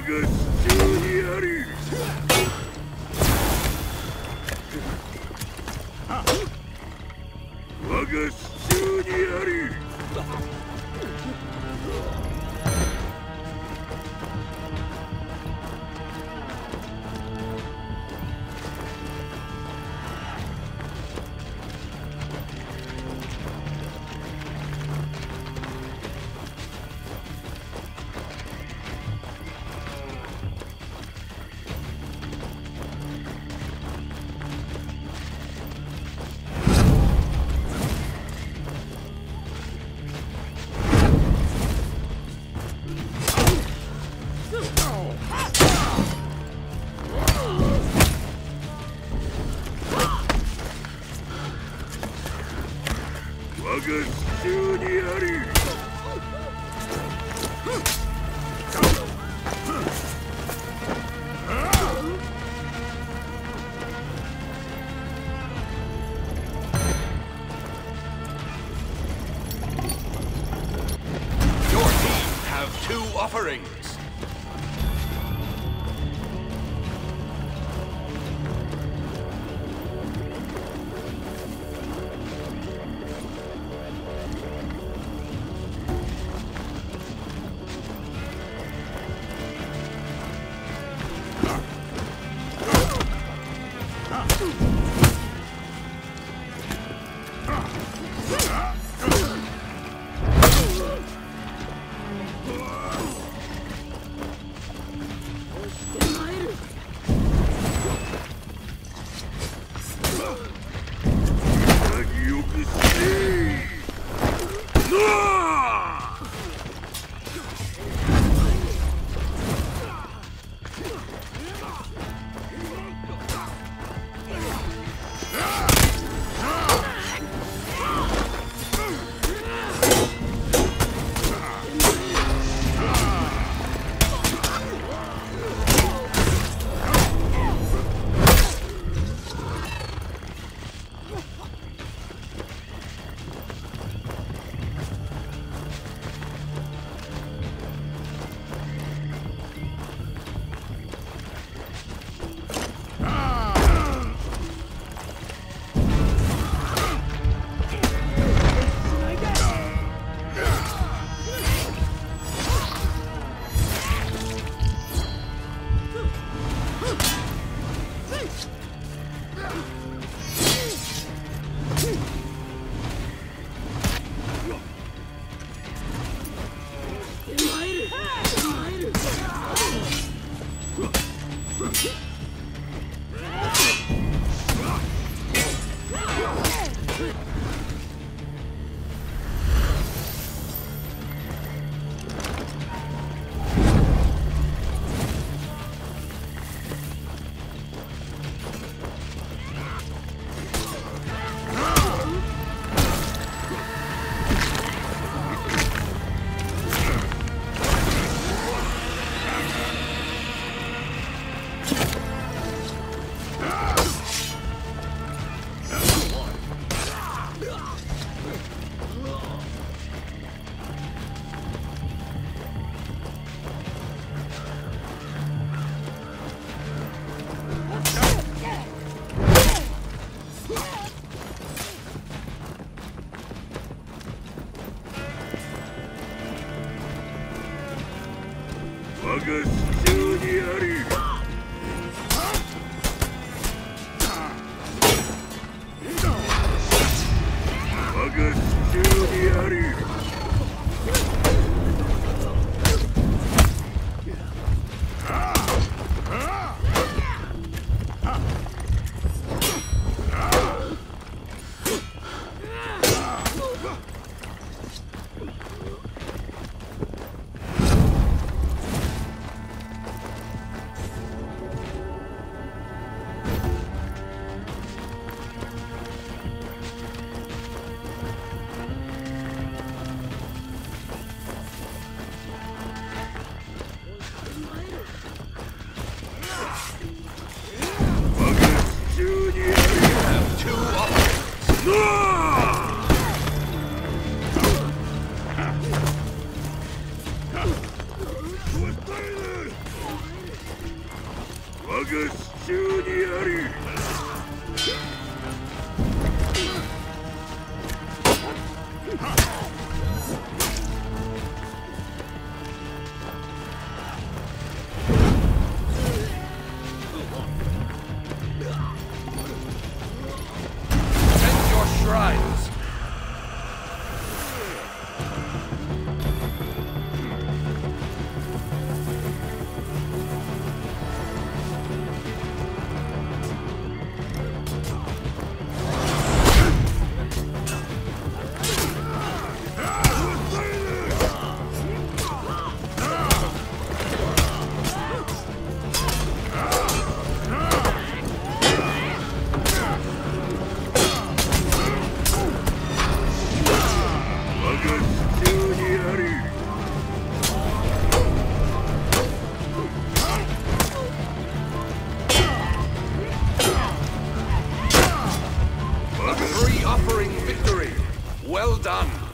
が手中にあり。手中にあり Your team have two offerings. Huh. Have が手中にあり。Well done.